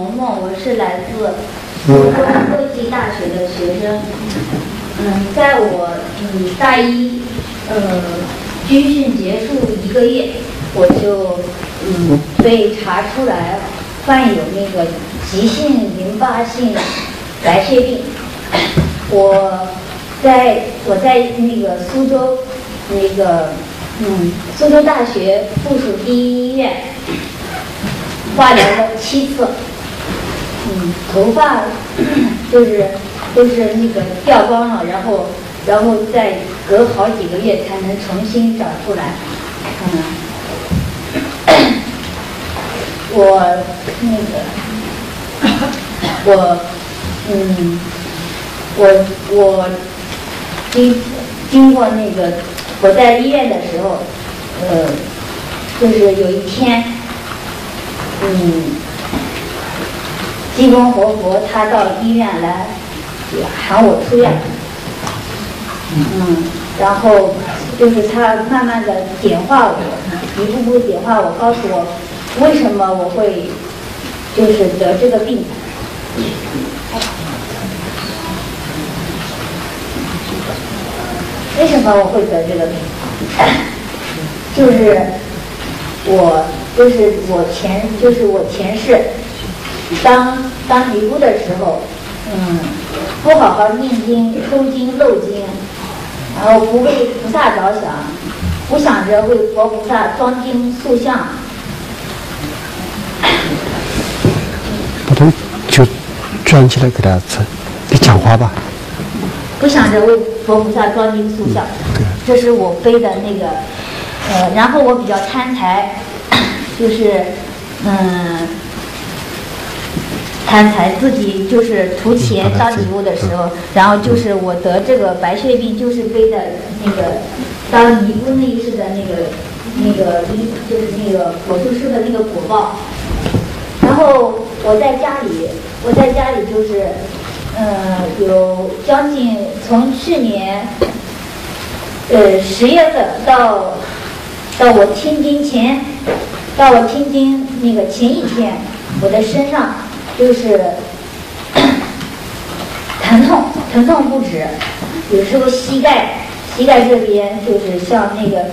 萌萌，我是来自苏州科技大学的学生。嗯，在我嗯大一呃军训结束一个月，我就嗯被查出来患有那个急性淋巴性白血病。我在我在那个苏州那个嗯苏州大学附属第一医院化疗了七次，嗯，头发就是都是那个掉光了，然后然后再隔好几个月才能重新长出来，嗯，我那个我嗯。我我经经过那个我在医院的时候，呃，就是有一天，嗯，济公活佛他到医院来喊我出院，嗯，然后就是他慢慢的点化我，一步步点化我，告诉我为什么我会就是得这个病。为什么我会得这个病？就是我，就是我前，就是我前世当当尼姑的时候，嗯，不好好念经、抽经、漏经，然后不为菩萨着想，不想着为佛菩萨装经塑像。把头就转起来给他吃，你讲话吧。不想着为佛菩萨装经塑像，对这是我背的那个，呃，然后我比较贪财，就是嗯，贪财，自己就是图钱当礼物的时候，然后就是我得这个白血病，就是背的那个当尼姑那一世的那个那个就是那个果树树的那个果报，然后我在家里，我在家里就是。呃，有将近从去年，呃十月份到到我听经前，到我听经那个前一天，我的身上就是 疼痛，疼痛不止，有时候膝盖膝盖这边就是像那个，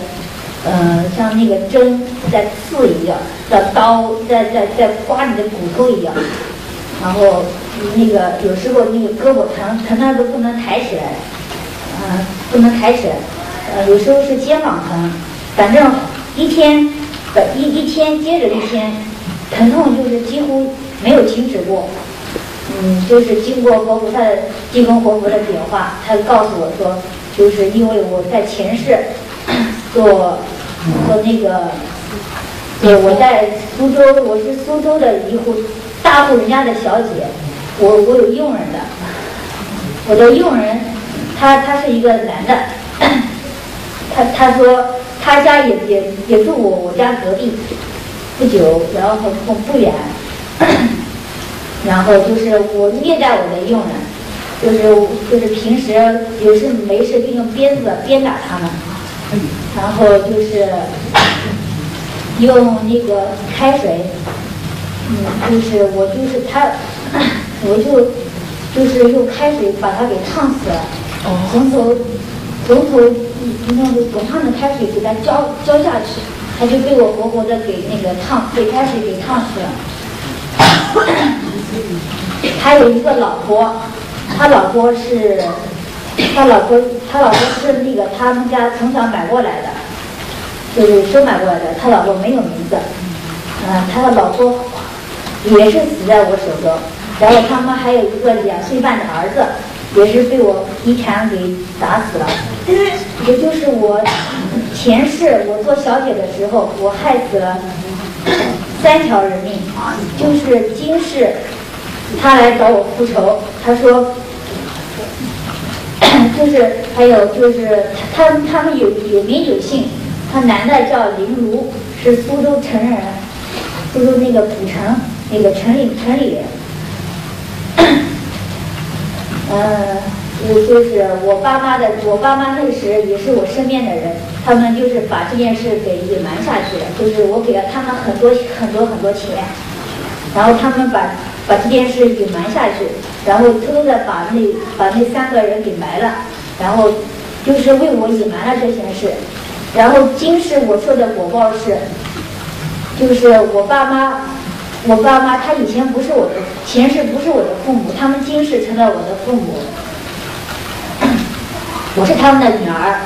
呃像那个针在刺一样，的刀在在在刮你的骨头一样，然后。那个有时候那个胳膊疼，疼的都不能抬起来，嗯，不能抬起来，呃，有时候是肩膀疼，反正一天，一一天接着一天，疼痛就是几乎没有停止过，嗯，就是经过活佛的济公活佛的点化，他告诉我说，就是因为我在前世 做做那个，对，我在苏州，我是苏州的一户大户人家的小姐。我我有佣人的，我的佣人，他他是一个男的，他他说他家也也也住我我家隔壁，不久然后不不远，然后就是我虐待我的佣人，就是就是平时有事没事就用鞭子鞭打他们，然后就是用那个开水，嗯，就是我就是他。我就就是用开水把他给烫死了，从头从头那个滚烫的开水给他浇浇下去，他就被我活活的给那个烫被开水给烫死了。他有一个老婆，他老婆是他老婆他老婆是那个他们家从小买过来的，就是收买过来的。他老婆没有名字，嗯，他的老婆也是死在我手中。然后他们还有一个两岁半的儿子，也是被我一拳给打死了。也就是我前世我做小姐的时候，我害死了三条人命。就是今世他来找我复仇，他说，就是还有就是他他们有有名有姓，他男的叫林如，是苏州城人，苏州那个古城那个城里城里人。嗯，我就是我爸妈的，我爸妈那时也是我身边的人，他们就是把这件事给隐瞒下去了，就是我给了他们很多很多很多钱，然后他们把把这件事隐瞒下去，然后偷偷的把那把那三个人给埋了，然后就是为我隐瞒了这件事。然后今世我受的果报是，就是我爸妈，我爸妈他以前不是我的，前世不是我的父母，他们今世成了我的父母。我是他们的女儿，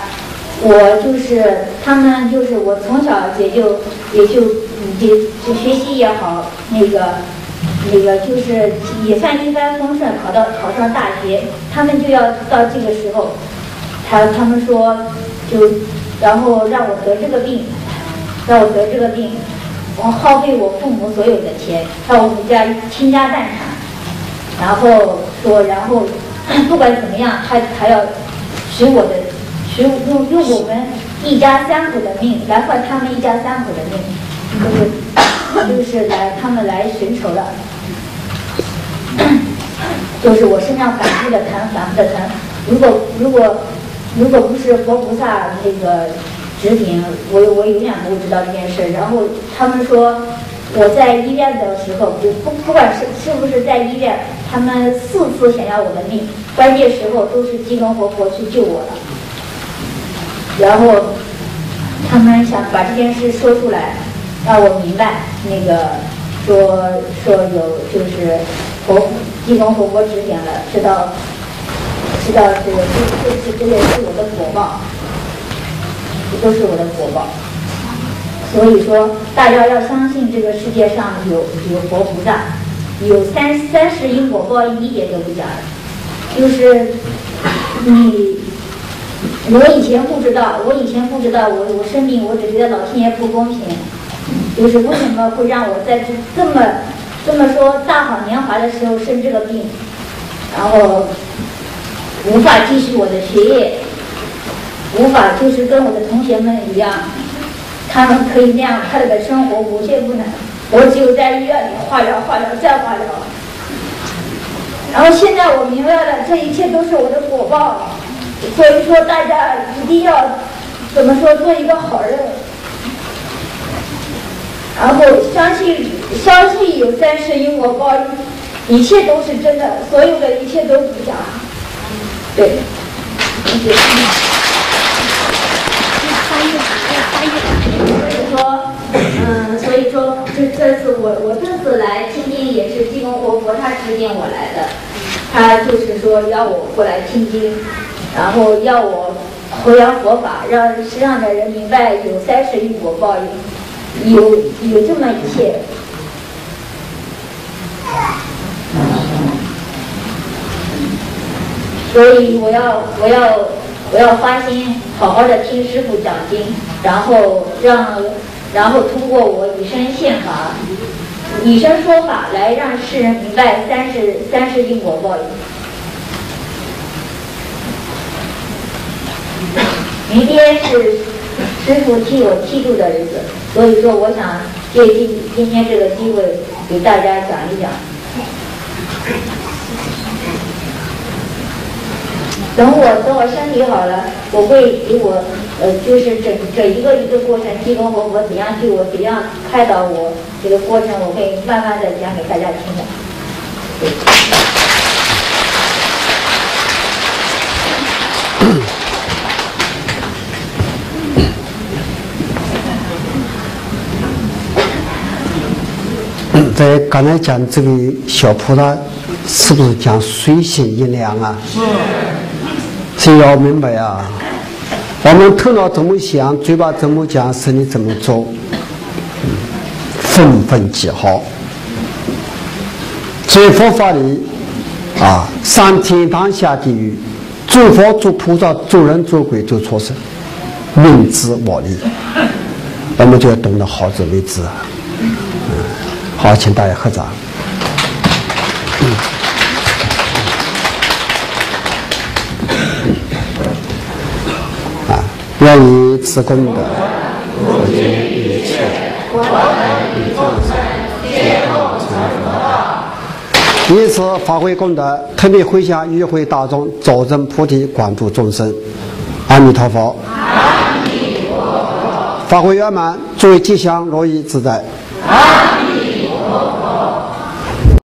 我就是他们就是我从小也就也就也就学习也好，那个那个就是也算一帆风顺，考到考上大学，他们就要到这个时候，他他们说就。然后让我得这个病，让我得这个病，我耗费我父母所有的钱，让我们家倾家荡产，然后说，然后不管怎么样，他还要随我的，取用用我们一家三口的命来换他们一家三口的命，就是 就是来他们来寻仇的，就是我身上反复的疼，反复的疼，如果如果。如果不是佛菩萨那个指点，我我永远不会知道这件事。然后他们说我在医院的时候，不不不管是是不是在医院，他们四次想要我的命，关键时候都是济公活佛去救我了。然后他们想把这件事说出来，让我明白那个说说有就是佛济公活佛指点了，知道。知道这个这这是这也是我的果报，这都是我的果报。所以说，大家要相信这个世界上有有佛菩萨，有三三世因果报应，一点都不假的。就是你，我以前不知道，我以前不知道，我我生病，我只觉得老天爷不公平，就是为什么会让我在这这么这么说大好年华的时候生这个病，然后。无法继续我的学业，无法就是跟我的同学们一样，他们可以那样快乐的生活，我却不能。我只有在医院里化疗、化疗再化疗。然后现在我明白了，这一切都是我的果报。所以说，大家一定要怎么说，做一个好人，然后相信相信有三世因果报应，一切都是真的，所有的一切都不假。对，谢谢。所以说，嗯，所以说，这这次我我这次来听经也是济公活佛他指点我来的，他就是说要我过来听经，然后要我弘扬佛法，让世上的人明白有三世因果报应，有有这么一切。所以我要我要我要发心，好好的听师傅讲经，然后让然后通过我以身现法，以身说法来让世人明白三世三世因果报应。明天是师傅替我剃度的日子，所以说我想借今今天这个机会给大家讲一讲。等我等我身体好了，我会给我呃，就是整整一个一个过程，济公活佛怎样救我，怎样开导我，这个过程我会慢慢的讲给大家听的。在刚才讲这个小菩萨，是不是讲水性阴凉啊？是。谁要明白啊？我们头脑怎么想，嘴巴怎么讲，身体怎么做，分分记好。做佛法里啊，上天堂下地狱，做佛做菩萨做人做鬼做畜生，明知我理，我们就要懂得好自为之啊。好，请大家合掌。愿以此功德，普及一切我等与众生皆共成佛道。以此发挥功德，特别回向与会大众，早证菩提，广度众生。阿弥陀佛。阿弥陀佛。发挥圆满，诸位吉祥如意自在。阿弥陀佛。